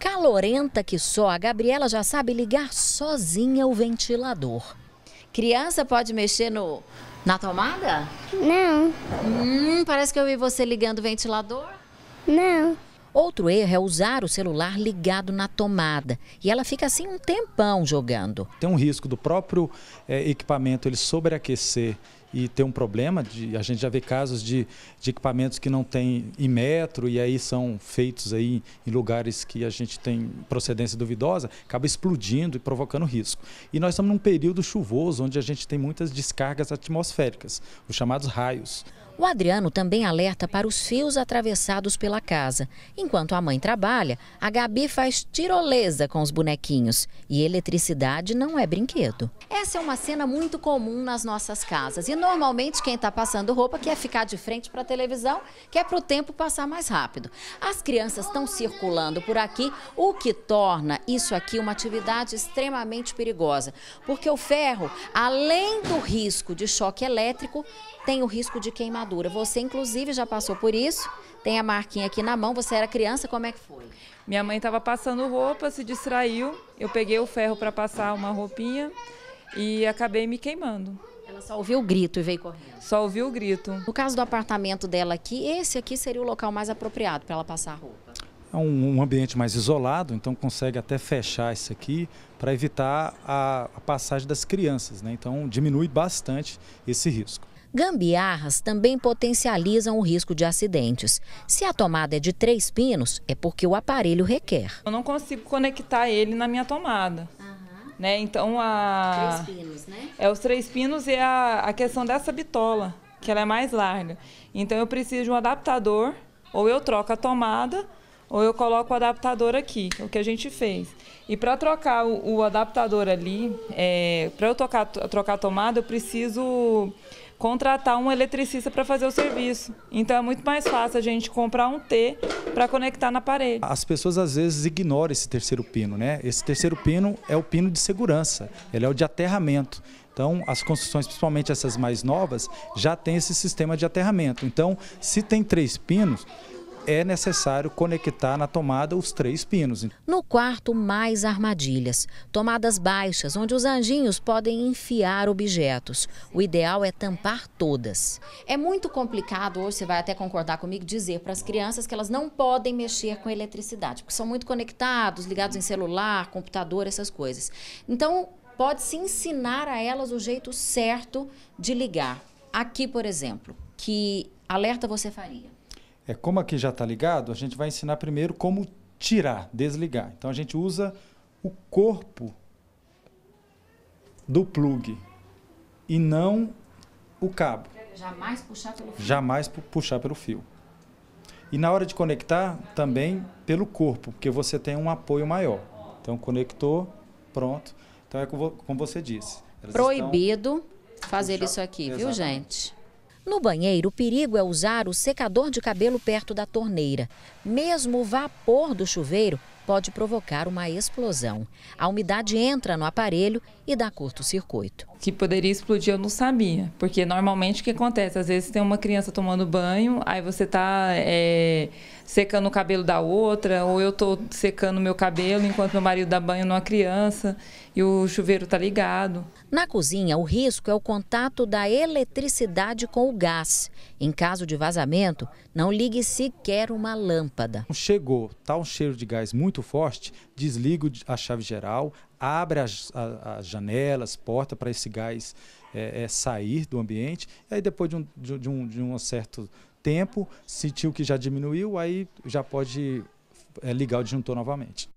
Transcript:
Calorenta que só, a Gabriela já sabe ligar sozinha o ventilador. Criança pode mexer no na tomada? Não, Hum, parece que eu vi você ligando o ventilador. não. Outro erro é usar o celular ligado na tomada. E ela fica assim um tempão jogando. Tem um risco do próprio eh, equipamento ele sobreaquecer e ter um problema. De, a gente já vê casos de, de equipamentos que não tem metro e aí são feitos aí em lugares que a gente tem procedência duvidosa, acaba explodindo e provocando risco. E nós estamos num período chuvoso onde a gente tem muitas descargas atmosféricas, os chamados raios. O Adriano também alerta para os fios atravessados pela casa. Enquanto a mãe trabalha, a Gabi faz tirolesa com os bonequinhos. E eletricidade não é brinquedo. Essa é uma cena muito comum nas nossas casas. E normalmente quem está passando roupa quer ficar de frente para a televisão, quer para o tempo passar mais rápido. As crianças estão circulando por aqui, o que torna isso aqui uma atividade extremamente perigosa. Porque o ferro, além do risco de choque elétrico, tem o risco de queimadura. Você, inclusive, já passou por isso. Tem a marquinha aqui na mão. Você era criança, como é que foi? Minha mãe estava passando roupa, se distraiu. Eu peguei o ferro para passar uma roupinha e acabei me queimando. Ela só ouviu o grito e veio correndo. Só ouvi o grito. No caso do apartamento dela aqui, esse aqui seria o local mais apropriado para ela passar a roupa. É um, um ambiente mais isolado, então consegue até fechar isso aqui para evitar a, a passagem das crianças. Né? Então diminui bastante esse risco. Gambiarras também potencializam o risco de acidentes. Se a tomada é de três pinos, é porque o aparelho requer. Eu não consigo conectar ele na minha tomada. Né? Então a. pinos, né? É os três pinos e a, a questão dessa bitola, que ela é mais larga. Então eu preciso de um adaptador, ou eu troco a tomada, ou eu coloco o adaptador aqui, o que a gente fez. E para trocar o, o adaptador ali, é, para eu trocar a tomada, eu preciso contratar um eletricista para fazer o serviço. Então é muito mais fácil a gente comprar um T para conectar na parede. As pessoas às vezes ignoram esse terceiro pino, né? Esse terceiro pino é o pino de segurança, ele é o de aterramento. Então, as construções, principalmente essas mais novas, já tem esse sistema de aterramento. Então, se tem três pinos, é necessário conectar na tomada os três pinos. No quarto, mais armadilhas. Tomadas baixas, onde os anjinhos podem enfiar objetos. O ideal é tampar todas. É muito complicado, hoje você vai até concordar comigo, dizer para as crianças que elas não podem mexer com eletricidade, porque são muito conectados, ligados em celular, computador, essas coisas. Então, pode-se ensinar a elas o jeito certo de ligar. Aqui, por exemplo, que alerta você faria? É, como aqui já está ligado, a gente vai ensinar primeiro como tirar, desligar. Então a gente usa o corpo do plug e não o cabo. Jamais puxar pelo fio. Jamais pu- puxar pelo fio. E na hora de conectar, também pelo corpo, porque você tem um apoio maior. Então conectou, pronto. Então é como você disse. Proibido fazer Puxar- isso aqui, viu, Exatamente. gente? No banheiro, o perigo é usar o secador de cabelo perto da torneira. Mesmo o vapor do chuveiro pode provocar uma explosão. A umidade entra no aparelho e dá curto-circuito. Que poderia explodir, eu não sabia. Porque normalmente o que acontece? Às vezes tem uma criança tomando banho, aí você está secando o cabelo da outra, ou eu estou secando meu cabelo enquanto meu marido dá banho numa criança e o chuveiro está ligado. Na cozinha, o risco é o contato da eletricidade com o gás. Em caso de vazamento, não ligue sequer uma lâmpada. Chegou, tá um cheiro de gás muito forte, desliga o- a chave geral, abre as, as janelas, porta para esse gás é, é, sair do ambiente. E aí depois de um, de, de um, de um certo tempo, sentiu que já diminuiu, aí já pode é, ligar o disjuntor novamente.